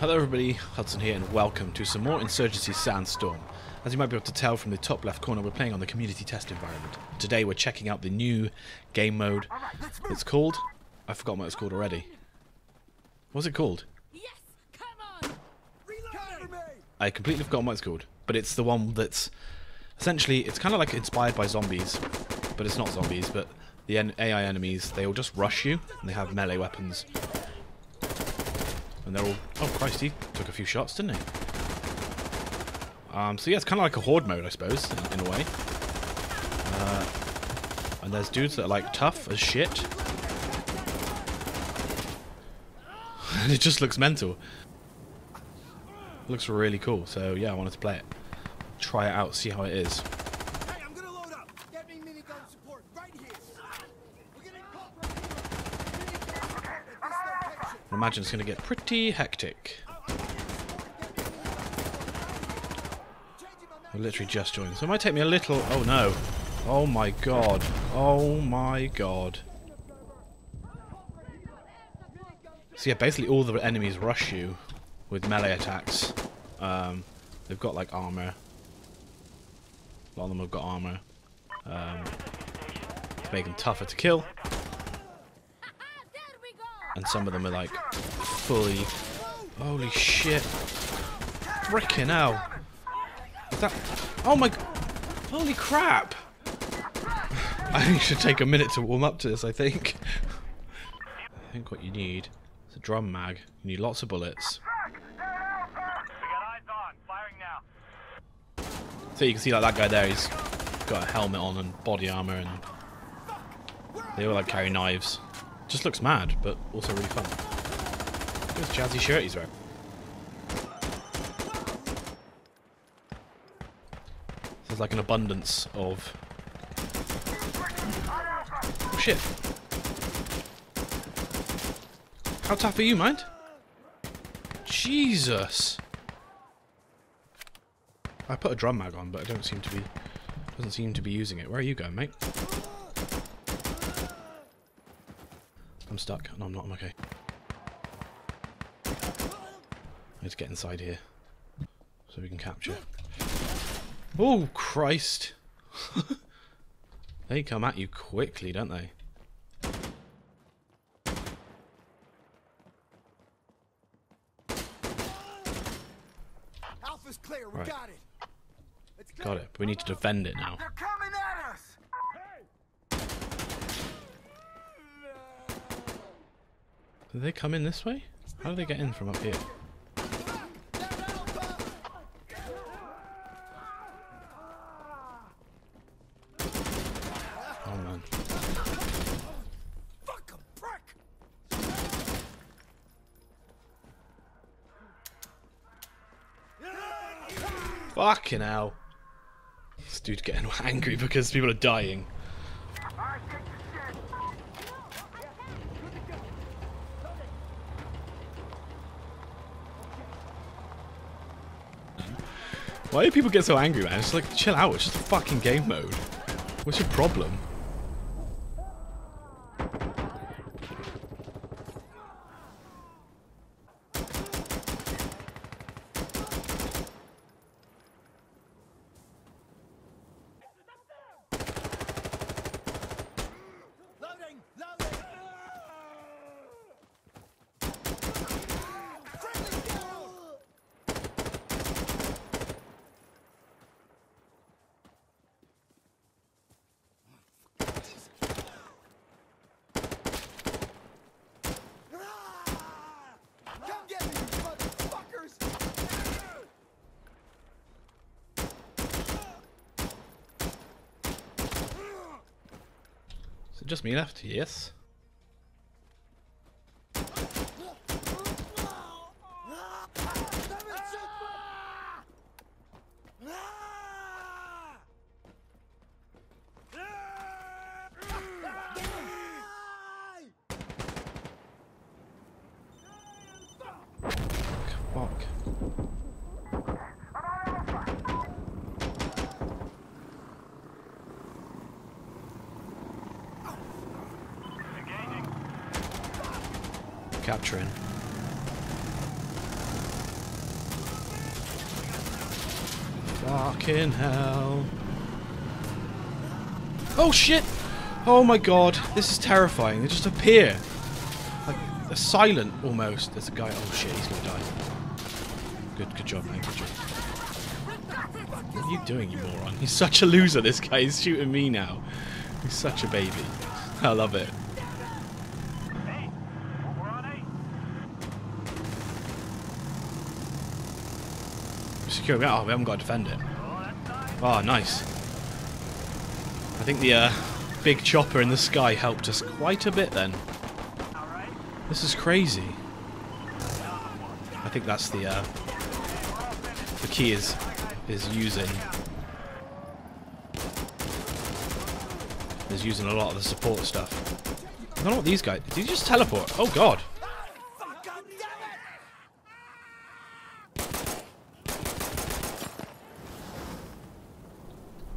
Hello everybody, Hudson here and welcome to some more Insurgency Sandstorm. As you might be able to tell from the top left corner, we're playing on the community test environment. Today we're checking out the new game mode. It's called... I've forgotten what it's called already. What's it called? Yes, come on. I completely forgot what it's called. But it's the one that's... Essentially, it's kind of like inspired by zombies. But it's not zombies, but the AI enemies, they all just rush you, and they have melee weapons. And they're all... Oh, Christ, he took a few shots, didn't he? Um, so yeah, it's kind of like a horde mode, I suppose, in, in a way. Uh, and there's dudes that are like tough as shit. and it just looks mental. Looks really cool, so yeah, I wanted to play it. Try it out, see how it is. Hey, I'm gonna load up. Get me minigun support right here. We're getting caught right here. Minigun at this location. Imagine it's going to get pretty hectic. I literally just joined, so it might take me a little... Oh no. Oh my god. Oh my god. So yeah, basically all the enemies rush you with melee attacks. Um, they've got like armor. A lot of them have got armor. Um, to make them tougher to kill. Ah, there we go. And some of them are like fully... Holy shit. Freaking hell. Is that... Oh my... Holy crap. I should take a minute to warm up to this, I think. I think what you need is a drum mag. You need lots of bullets. So you can see like that guy there, he's got a helmet on and body armor and they all like carry knives. Just looks mad, but also really fun. Look at jazzy shirt he's wearing. There's like an abundance of Oh shit. How tough are you, mind? Jesus. I put a drum mag on, but I don't seem to be doesn't seem to be using it. Where are you going, mate? I'm stuck. No, I'm not. I'm okay. I need to get inside here so we can capture. Oh Christ! they come at you quickly, don't they? Alpha's clear. We Right. got it. Got it. But we need to defend it now. They're coming at us. Did they come in this way? How do they get in from up here? Oh man. Fuck 'em, prick. Fucking hell. This dude's getting angry because people are dying. Why do people get so angry, man? It's like, chill out, it's just a fucking game mode. What's your problem? Loading. Loading. Friendly down. Ah! Come get me, you motherfuckers! Is just me left? Yes. Fuck. capturing. Fucking hell. Oh shit! Oh my god, this is terrifying. They just appear. Like, they're silent almost. There's a guy. Oh shit, he's gonna die. Good, good job, man. Good job. What are you doing, you moron? He's such a loser, this guy. He's shooting me now. He's such a baby. I love it. Secure. Oh, we haven't got to defend it. Oh, nice. I think the uh, big chopper in the sky helped us quite a bit then. This is crazy. I think that's the uh, the key is is using is using a lot of the support stuff. I don't know what these guys. Did you just teleport? Oh. God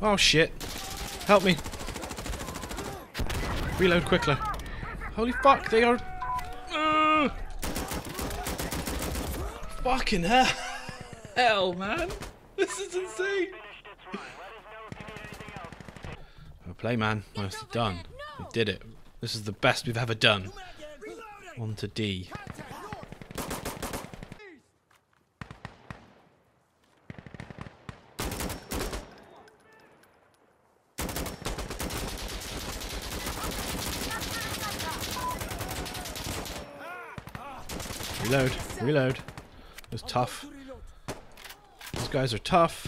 Oh shit. Help me. Reload quickly. Holy fuck, they are. Ugh. Fucking hell. Hell, man. This is insane. Play, man. Nicely done. We did it. This is the best we've ever done. On to D. Reload. Reload. It was tough. These guys are tough.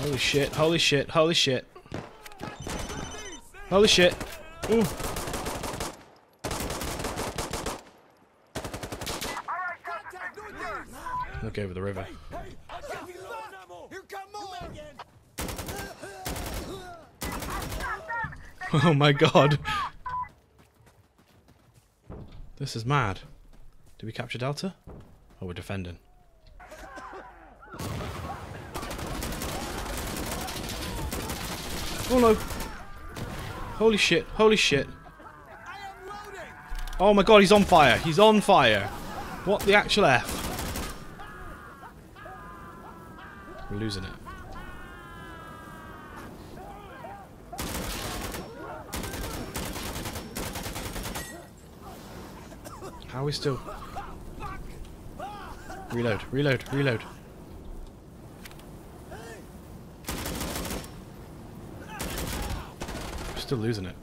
Holy shit, holy shit, holy shit. Holy shit. Ooh. Look over the river. Here come more! Oh my god. This is mad. Did we capture Delta? Oh, we're defending. Oh no. Holy shit, holy shit. Oh my god, he's on fire. He's on fire. What the actual F? We're losing it. How are we still... Reload, reload, reload. We're still losing it.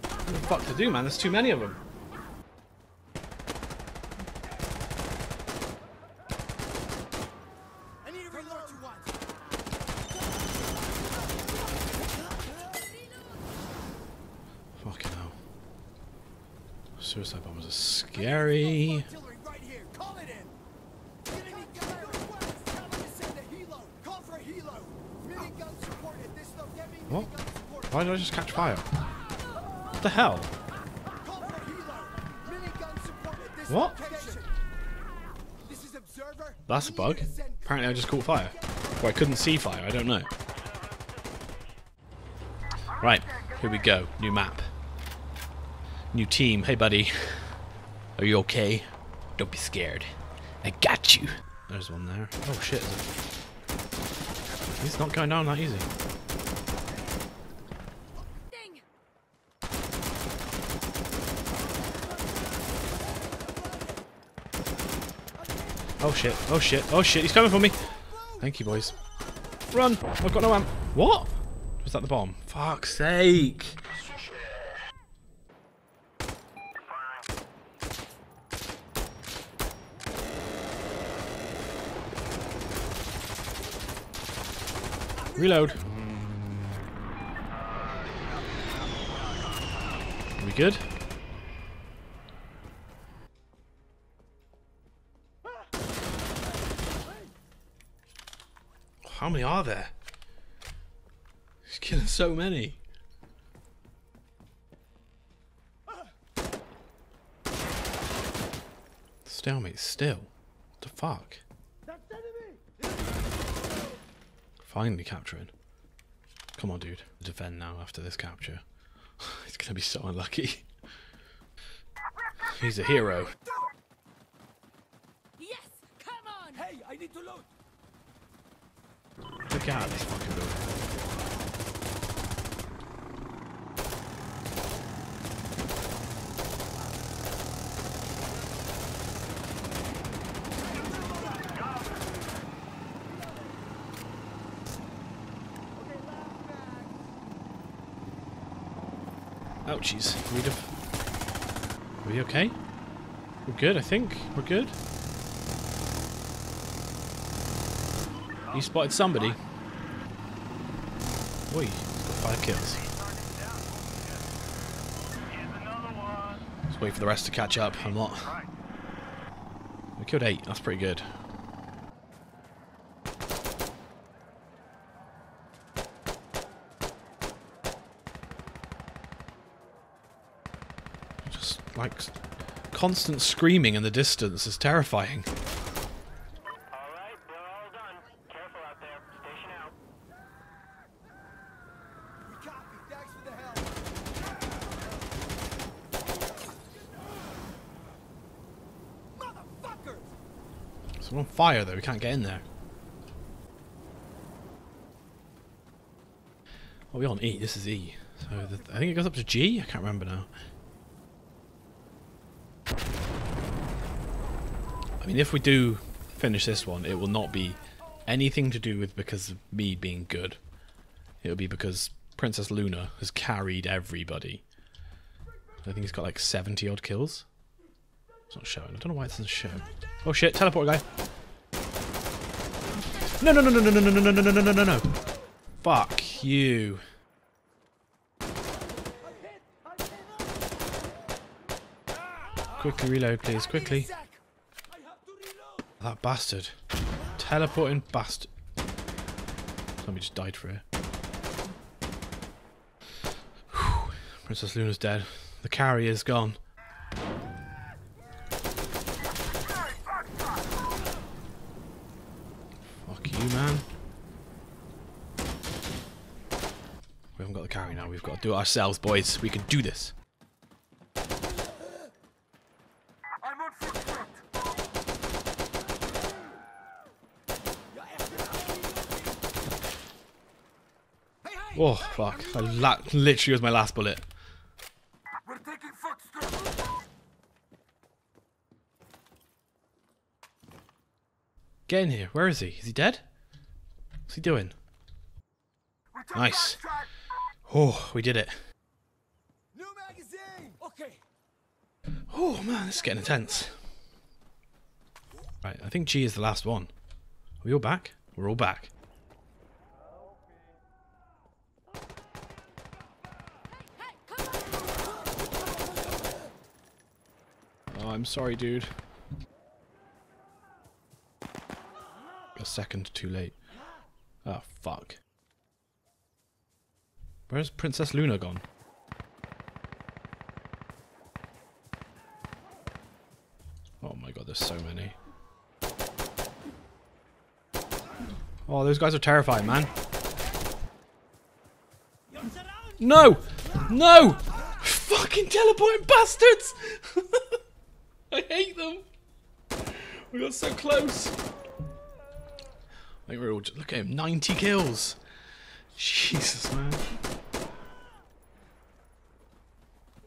What the fuck to do, man? There's too many of them. I need to reload you once! Fucking hell. Suicide bombers are scary. Artillery right here! Call it in! Enemy gun request! Tell them to send a helo! Call for a helo! Minigun support at this lo- get me What? Why did I just catch fire? What the hell? Call for a helo! Minigun support at this What? location! This is Observer. That's a bug. need to send- Apparently I just caught fire. Or I couldn't see fire, I don't know. Right, here we go. New map. New team. Hey buddy. Are you okay? Don't be scared. I got you. There's one there. Oh shit. He's not going down that easy. Oh shit. Oh shit. Oh shit. He's coming for me. Thank you, boys. Run. I've got no ammo. What? Was that the bomb? Fuck's sake. Reload. we good? How many are there? He's killing so many. Stalemate still. What the fuck? That's enemy! Finally capturing. Come on, dude. Defend now after this capture. He's gonna be so unlucky. He's a hero. Yes, come on. Hey, I need to load. Look out this fucking building. Ouchies. Have... Are we okay? We're good, I think. We're good. You spotted somebody. Oi, got five kills. Let's wait for the rest to catch up. I'm not. We killed eight. That's pretty good. Just like constant screaming in the distance is terrifying. We're on fire though. We can't get in there. Are we on E? This is E. So the, I think it goes up to G. I can't remember now. I mean, if we do finish this one, it will not be anything to do with because of me being good. It'll be because Princess Luna has carried everybody. I think he's got like 70 odd kills. It's not showing. I don't know why it doesn't show. Oh shit, teleport guy. No, no, no, no, no, no, no, no, no, no, no, no, no, no. Fuck you. Quickly reload, please, quickly. Zach, I have to reload. That bastard. Teleporting bastard. Somebody just died for it. Princess Luna's dead. The carrier's gone. Fuck you, man. We haven't got the carry now. We've got to do it ourselves, boys. We can do this. I'm on foot front. Hey, hey! Oh, fuck. I literally was my last bullet. Get in here. Where is he? Is he dead? What's he doing? Nice. Oh, we did it. Oh man, this is getting intense. Right, I think G is the last one. Are we all back? We're all back. Hey, come on. Oh, I'm sorry, dude. A second too late. Oh, fuck. Where's Princess Luna gone? Oh my god, there's so many. Oh, those guys are terrifying, man. No! No! Fucking teleporting bastards! I hate them. We got so close. I think we're all just, look at him, 90 kills. Jesus, man.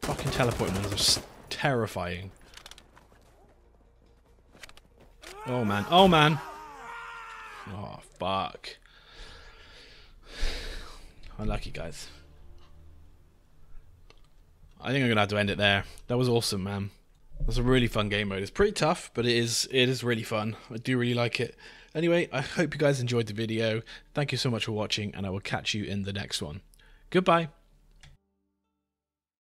Fucking teleporting ones are terrifying. Oh man, oh man. Oh fuck. Unlucky guys. I think I'm gonna have to end it there. That was awesome, man. That's a really fun game mode. It's pretty tough, but it is it is really fun. I do really like it. Anyway, I hope you guys enjoyed the video. Thank you so much for watching, and I will catch you in the next one. Goodbye.